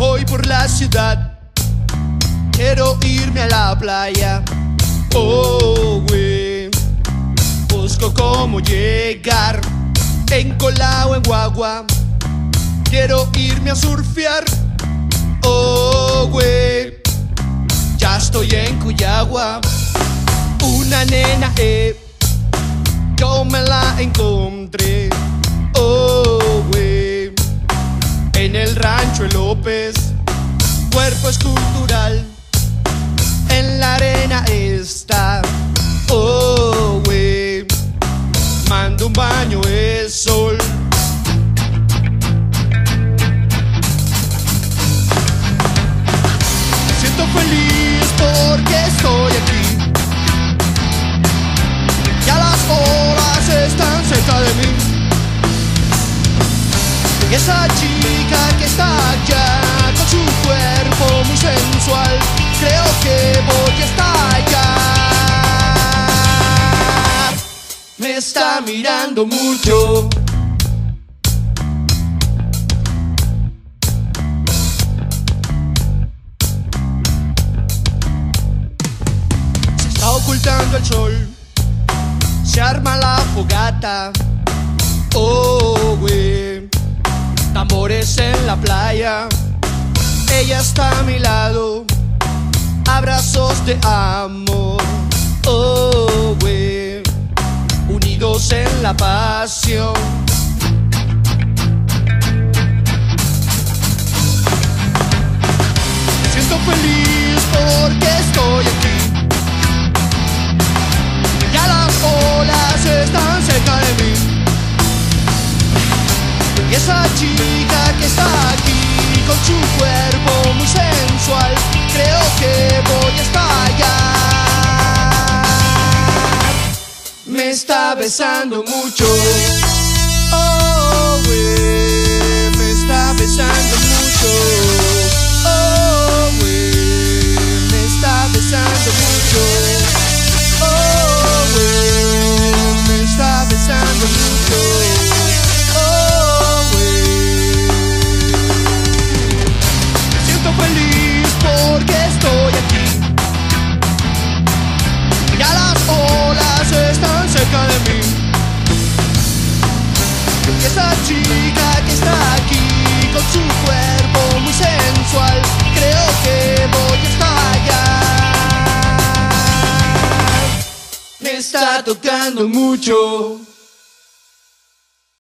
Voy por la ciudad, quiero irme a la playa. Oh, güey, busco cómo llegar en cola o en guagua. Quiero irme a surfear. Oh, güey, ya estoy en Cuyagua. Una nena, eh, yo me la encontré. López. Cuerpo escultural, en la arena está. Oh, güey, mando un baño de sol. Siento feliz porque estoy aquí. Ya las olas están cerca de mí. Y esa chica Me está mirando mucho. Se está ocultando el sol. Se arma la fogata. Oh, güey. Tambores en la playa. Ella está a mi lado. Abrazos de amor. La pasión. Siento feliz porque estoy aquí. Ya las olas están cerca de mí. Y esa chica que está aquí con su cuerpo muy sensual, Me está besando mucho. Oh, güey, me está besando mucho. Oh, güey, me está besando mucho. Oh, güey, me está besando mucho. Oh, porque estoy aquí. Cerca de mí. Y esa chica que está aquí con su cuerpo muy sensual, creo que voy a estallar. Me está tocando mucho.